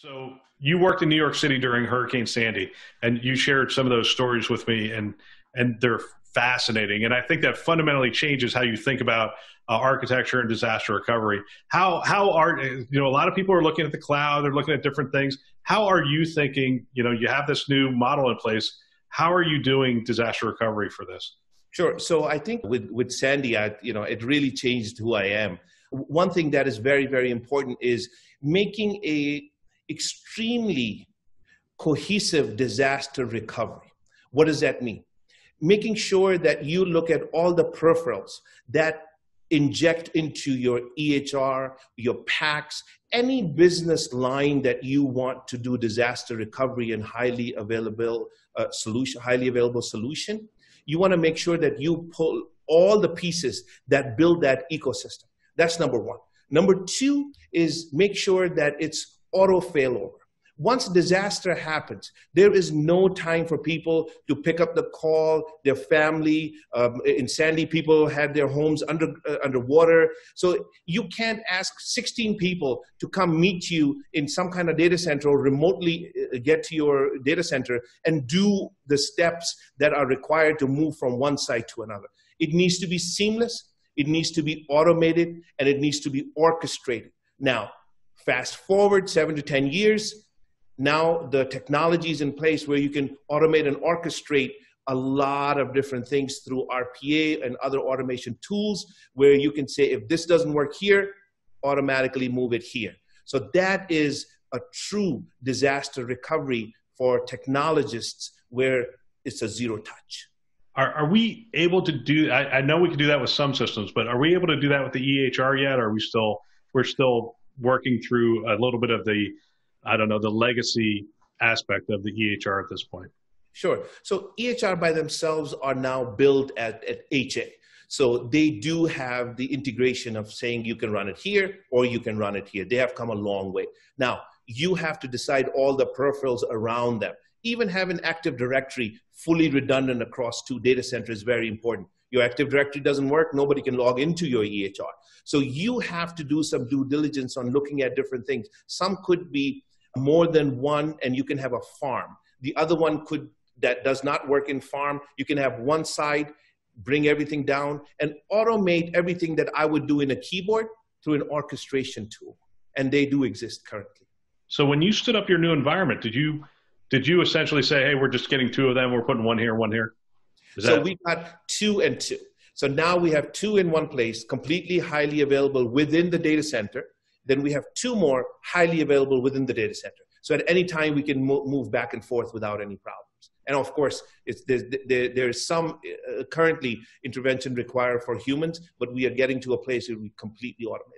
So you worked in New York City during Hurricane Sandy, and you shared some of those stories with me, and and they're fascinating. And I think that fundamentally changes how you think about uh, architecture and disaster recovery. How how are you know a lot of people are looking at the cloud, they're looking at different things. How are you thinking? You know, you have this new model in place. How are you doing disaster recovery for this? Sure. So I think with with Sandy, I, you know, it really changed who I am. One thing that is very very important is making a extremely cohesive disaster recovery. What does that mean? Making sure that you look at all the peripherals that inject into your EHR, your PACS, any business line that you want to do disaster recovery and highly available uh, solution, highly available solution. You want to make sure that you pull all the pieces that build that ecosystem. That's number one. Number two is make sure that it's auto failover. Once disaster happens, there is no time for people to pick up the call. Their family um, in Sandy, people had their homes under uh, underwater. So you can't ask 16 people to come meet you in some kind of data center or remotely uh, get to your data center and do the steps that are required to move from one site to another. It needs to be seamless. It needs to be automated and it needs to be orchestrated. Now, Fast forward seven to 10 years, now the technology is in place where you can automate and orchestrate a lot of different things through RPA and other automation tools where you can say, if this doesn't work here, automatically move it here. So that is a true disaster recovery for technologists where it's a zero touch. Are, are we able to do, I, I know we can do that with some systems, but are we able to do that with the EHR yet? Are we still, we're still working through a little bit of the, I don't know, the legacy aspect of the EHR at this point? Sure. So EHR by themselves are now built at, at HA. So they do have the integration of saying you can run it here or you can run it here. They have come a long way. Now, you have to decide all the peripherals around them. Even having Active Directory fully redundant across two data centers is very important. Your Active Directory doesn't work, nobody can log into your EHR. So you have to do some due diligence on looking at different things. Some could be more than one, and you can have a farm. The other one could that does not work in farm. You can have one side, bring everything down, and automate everything that I would do in a keyboard through an orchestration tool. And they do exist currently. So when you stood up your new environment, did you did you essentially say, "Hey, we're just getting two of them. We're putting one here, one here"? Is so that- we got two and two. So now we have two in one place, completely highly available within the data center. Then we have two more highly available within the data center. So at any time we can mo- move back and forth without any problems. And of course, there's, there, there's some uh, currently intervention required for humans, but we are getting to a place where we completely automate.